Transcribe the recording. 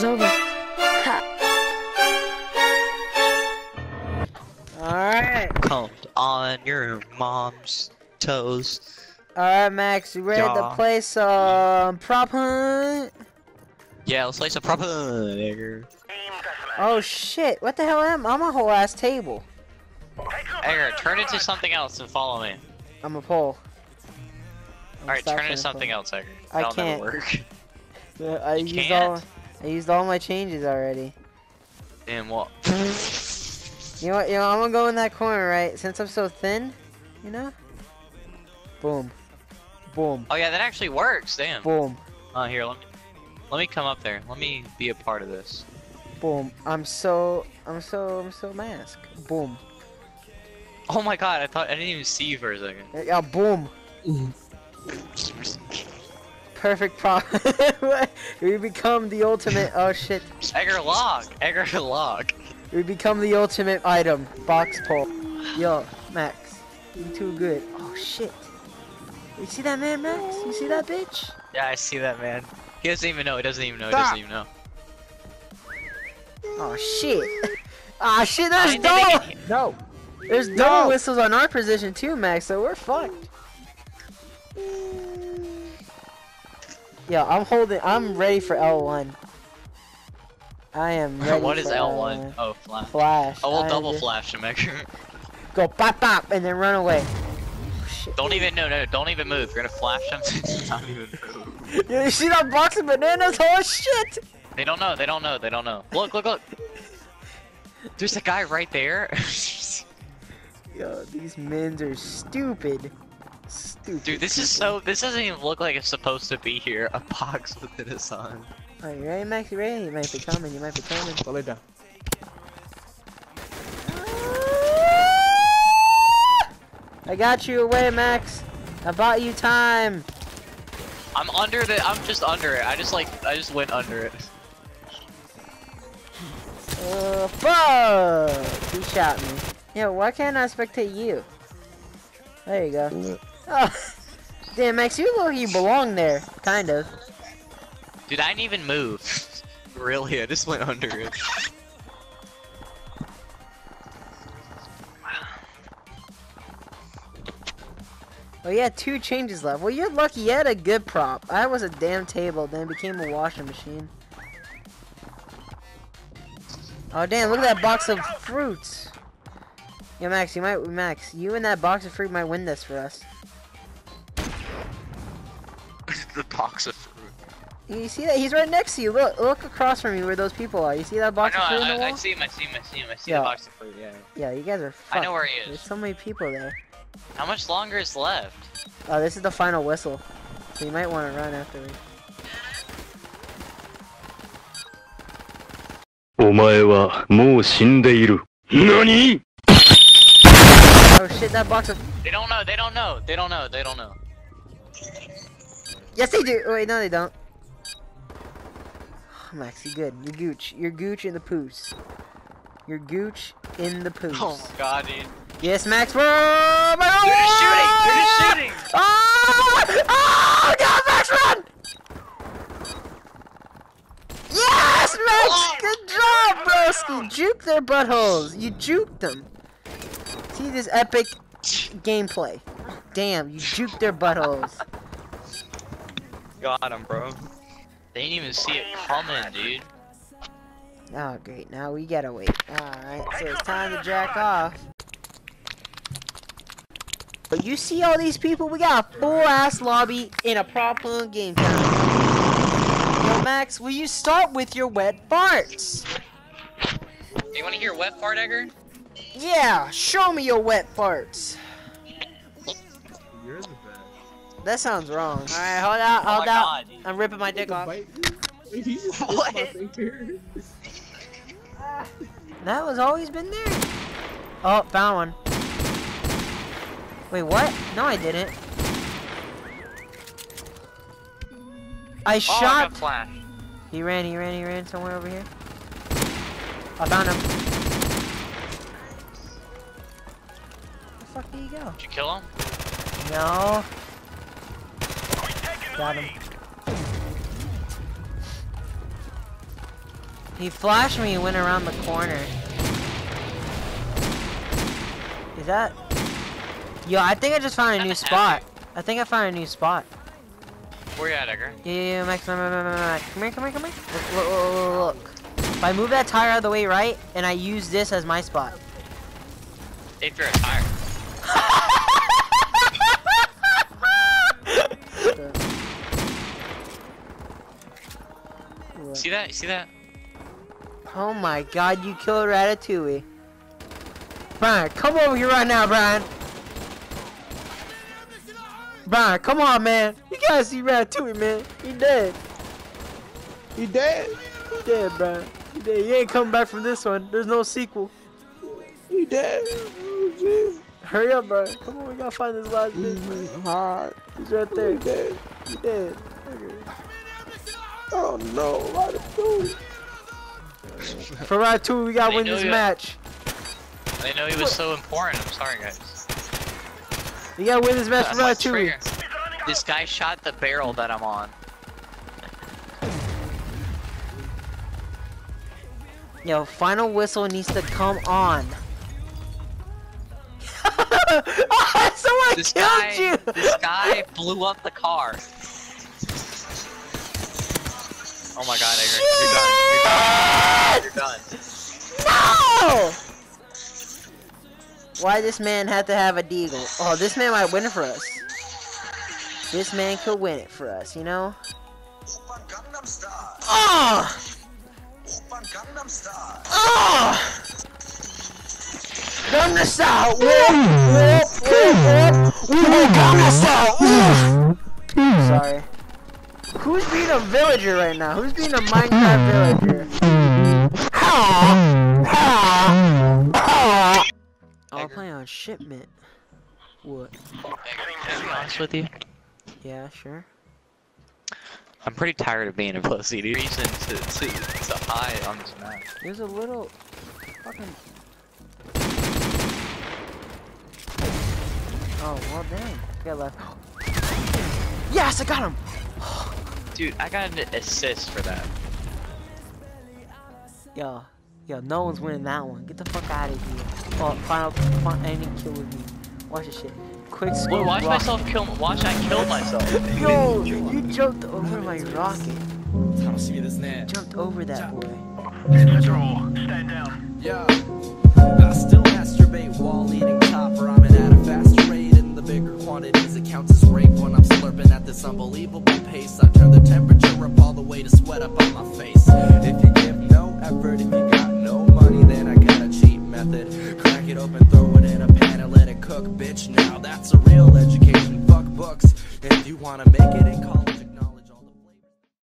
is over. Alright. Combed on your mom's toes. Alright, Max, you ready to Yeah. play some prop hunt? Yeah, let's play some proper nigger. Oh shit, what the hell am I? I'm a whole ass table. Edgar, turn into something else and follow me. I'm a pole. Alright, turn stashing into something pole. else, Edgar. I That'll can't. never work. Yeah, I You used all can't? I used all my changes already. Damn what? You know what, you know, I'm gonna go in that corner, right? Since I'm so thin, you know? Boom. Boom. Oh yeah, that actually works. Damn. Boom. Oh here, let me let me come up there. Let me be a part of this. Boom. I'm so I'm so I'm so mask. Boom. Oh my god, I thought I didn't even see you for a second. Yeah, boom. Perfect prop. we become the ultimate. Oh shit. Edgar log. Edgar log. We become the ultimate item. Box pull. Yo, Max. You too good. Oh shit. You see that man, Max? You see that bitch? Yeah, I see that man. He doesn't even know. He doesn't even know. He doesn't even know. Oh shit. Ah shit, there's I didn't think double. No. There's double whistles on our position too, Max. So we're fucked. Yeah, I'm holding. I'm ready for L1. I am ready. what is for L1? Oh, flash. Flash. Oh, we'll I double just- flash make sure. Go pop pop and then run away. Oh. Don't even no no. Don't even move. You're gonna flash him. Not even move. You see that box of bananas? Oh shit! They don't know. They don't know. They don't know. Look look look. There's a guy right there. Yo, these men's are stupid. Stupid. Dude, this is so. This doesn't even look like it's supposed to be here. A box with it is on. Are you ready, Max? You ready? You might be coming. You might be coming. Well, lay down. I got you away, Max. I bought you time. I'm under the. I'm just under it. I just like. I just went under it. Uh, fuck! He shot me. Yo, why can't I spectate you? There you go. Oh, damn, Max, you look you belong there, kind of. Dude, I didn't even move. really, I just went under it. Oh, yeah, two changes left. Well, you're lucky you had a good prop. I was a damn table, then became a washing machine. Oh, damn, look at that box of fruits. Yo, Max, you might, Max, you and that box of fruit might win this for us. box of fruit. You see that? He's right next to you. Look, look across from you where those people are. You see that I box know. of fruit in the I, I wall? see him. I see him. I see him. I see Yeah. the box of fruit. Yeah. Yeah, you guys are fucked. I know where he There's is. so many people there. How much longer is left? Oh, this is the final whistle. So you might want to run after me. お前はもう死んでいる。何 Oh shit, that box of... They don't know. They don't know. They don't know. They don't know. Yes, they do! Oh, wait, no, they don't. Max, you good. You're gooch. You're gooch in the poos. You're gooch in the poos. Oh my god, dude. Yes, Max. Whoa! My You're just shooting. You're just shooting. Oh! Oh! God, Max, run! Yes, Max! Oh! Good job, broski! Juke their buttholes. You juked them. See this epic gameplay. Damn, you juked their buttholes. Got him, bro. They didn't even see it coming, dude. Oh, great. Now we gotta wait. Alright, so it's time to jack off. But you see all these people? We got a full-ass lobby in a prop hunt game time. Yo, Max, will you start with your wet farts? Do you want to hear wet fart, Edgar? Yeah, show me your wet farts. You're the best. That sounds wrong. Alright, hold out, Oh hold out. god. I'm ripping my dick off. Bite you? He just bit What? That was always been there. Oh, found one. Wait, what? No, I didn't. I Oh, I shot. got flash. he ran, he ran, he ran somewhere over here. I found him. Where the fuck did he go? Did you kill him? No. Got him. He flashed me and went around the corner. Is that? Yo, I think I just found a new spot. I think I found a new spot. Where you at, Edgar? Yeah, yeah, yeah, Max, Max, Max, Max, Max. Come here, come here, come here. Look, look, look, look, look. If I move that tire out of the way right, and I use this as my spot. If you're a tire. See that? See that? Oh my god, you killed Ratatouille. Brian, come over here right now, Brian. Brian, come on, man. You gotta see Ratatouille, man. He dead. He dead. He dead, Brian. He dead. He ain't coming back from this one. There's no sequel. He dead. Oh. Hurry up, Brian. Come on, we gotta find this last bitch, man. He's hard. He's right there. He dead. He dead. Okay. Oh no, Ratatouille. For Ratatouille, we gotta They win this you- match. I know he was so important. I'm sorry, guys. We gotta win this match for That's my Ratatouille. This guy shot the barrel that I'm on. Yo, final whistle needs to come on. Oh, someone This killed guy, you! this guy blew up the car. Oh my god, Edgar, you're done. You're done. You're done. No! Why this man had to have a deagle? Oh, this man might win it for us. This man could win it for us, you know? Oh! Oh! Gangnam Style! Whoop! Whoop! Whoop! Whoop! Whoop! Gangnam Style! Sorry. Who's being a villager right now? Who's being a Minecraft villager? I'll play on shipment. What? Edgar, can I be honest with you? Yeah, sure. I'm pretty tired of being a pussy. The reason to, to, to hide on this map. There's a little fucking. Oh well, dang. Got left. Yes, I got him. Dude, I got an assist for that. Yo, yo, no one's winning that one. Get the fuck out of here. Oh, final, final ending kill with me. Watch this shit. Quick score. Watch rocket. myself kill. Watch I kill myself. Yo, you jumped over my rocket. You jumped over that boy. Stand down. Copper. I'm at a faster rate, and the bigger quantities it counts as rape when I'm at this unbelievable pace. I turn the temperature up